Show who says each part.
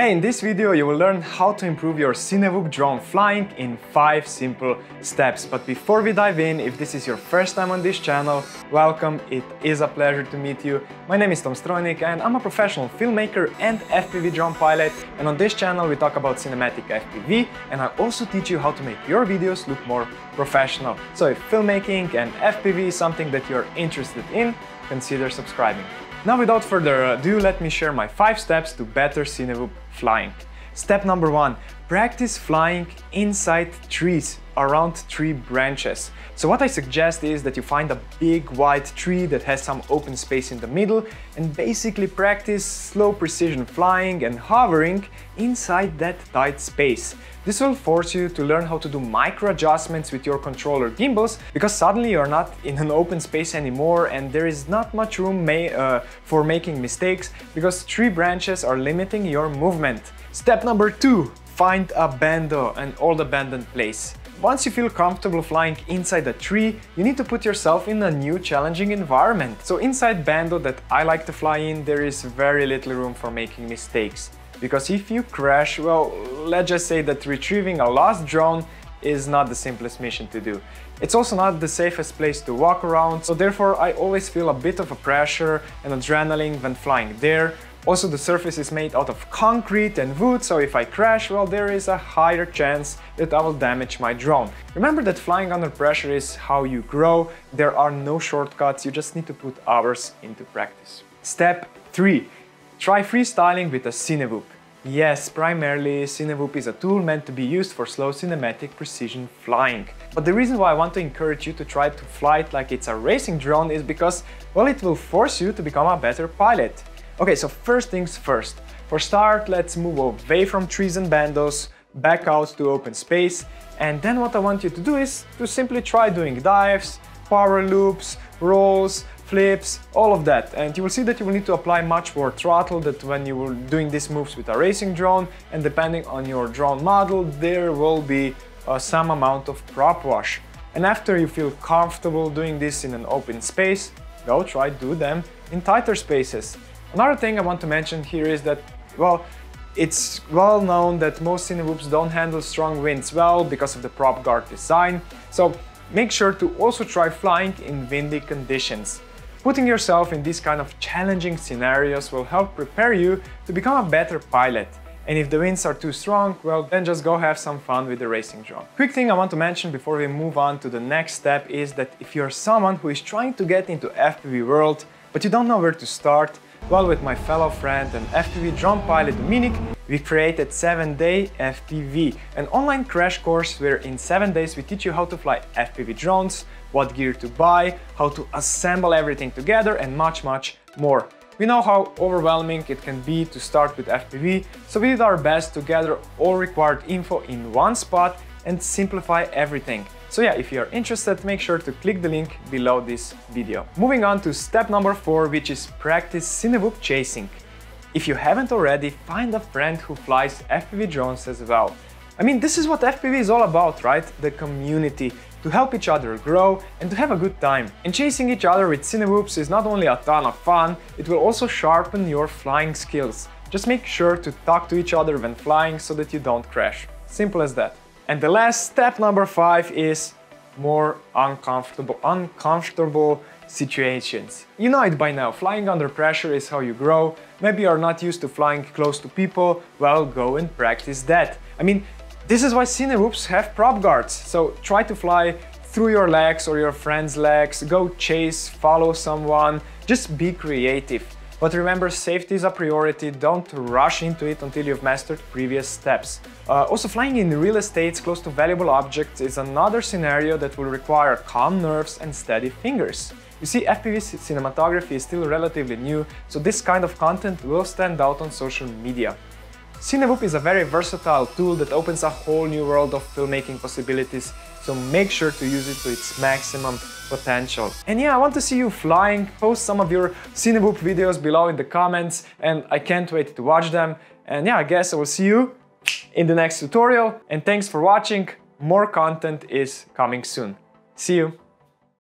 Speaker 1: Hey, in this video you will learn how to improve your Cinewhoop drone flying in 5 simple steps. But before we dive in, if this is your first time on this channel, welcome, it is a pleasure to meet you. My name is Tom Strojnik and I'm a professional filmmaker and FPV drone pilot and on this channel we talk about cinematic FPV and I also teach you how to make your videos look more professional. So if filmmaking and FPV is something that you're interested in, consider subscribing. Now without further ado, let me share my 5 steps to better Cinewhoop flying. Step number 1. Practice flying inside trees, around tree branches. So what I suggest is that you find a big wide tree that has some open space in the middle and basically practice slow precision flying and hovering inside that tight space. This will force you to learn how to do micro adjustments with your controller gimbals because suddenly you're not in an open space anymore and there is not much room uh, for making mistakes because tree branches are limiting your movement. Step number two, find a bando, an old abandoned place. Once you feel comfortable flying inside a tree, you need to put yourself in a new challenging environment. So inside Bando that I like to fly in, there is very little room for making mistakes. Because if you crash, well, let's just say that retrieving a lost drone is not the simplest mission to do. It's also not the safest place to walk around, so therefore I always feel a bit of a pressure and adrenaline when flying there. Also the surface is made out of concrete and wood, so if I crash, well there is a higher chance that I will damage my drone. Remember that flying under pressure is how you grow, there are no shortcuts, you just need to put hours into practice. Step 3. Try freestyling with a Cinewhoop. Yes, primarily Cinewhoop is a tool meant to be used for slow cinematic precision flying. But the reason why I want to encourage you to try to fly it like it's a racing drone is because, well, it will force you to become a better pilot. Okay, so first things first. For start, let's move away from trees and bandos, back out to open space, and then what I want you to do is to simply try doing dives, power loops, rolls, flips, all of that. And you will see that you will need to apply much more throttle that when you were doing these moves with a racing drone and depending on your drone model, there will be uh, some amount of prop wash. And after you feel comfortable doing this in an open space, go try do them in tighter spaces. Another thing I want to mention here is that, well, it's well known that most Cinewhoops don't handle strong winds well because of the prop guard design, so make sure to also try flying in windy conditions. Putting yourself in these kind of challenging scenarios will help prepare you to become a better pilot. And if the winds are too strong, well, then just go have some fun with the racing drone. Quick thing I want to mention before we move on to the next step is that if you're someone who is trying to get into FPV world, but you don't know where to start, well, with my fellow friend and FPV drone pilot Dominic, we created 7 Day FPV, an online crash course where in 7 days we teach you how to fly FPV drones, what gear to buy, how to assemble everything together and much much more. We know how overwhelming it can be to start with FPV, so we did our best to gather all required info in one spot and simplify everything. So yeah, if you're interested, make sure to click the link below this video. Moving on to step number 4, which is practice Cinewhoop chasing. If you haven't already, find a friend who flies FPV drones as well. I mean, this is what FPV is all about, right? The community, to help each other grow and to have a good time. And chasing each other with Cinewhoops is not only a ton of fun, it will also sharpen your flying skills. Just make sure to talk to each other when flying so that you don't crash. Simple as that. And the last step number five is more uncomfortable, uncomfortable situations. You know it by now, flying under pressure is how you grow. Maybe you're not used to flying close to people, well, go and practice that. I mean, this is why Cinewhoops have prop guards, so try to fly through your legs or your friend's legs, go chase, follow someone, just be creative. But remember, safety is a priority, don't rush into it until you've mastered previous steps. Uh, also, flying in real estates close to valuable objects is another scenario that will require calm nerves and steady fingers. You see, FPV cinematography is still relatively new, so this kind of content will stand out on social media. Cinewhoop is a very versatile tool that opens a whole new world of filmmaking possibilities, so make sure to use it to its maximum potential. And yeah, I want to see you flying, post some of your Cinewhoop videos below in the comments, and I can't wait to watch them. And yeah, I guess I will see you in the next tutorial, and thanks for watching, more content is coming soon. See you!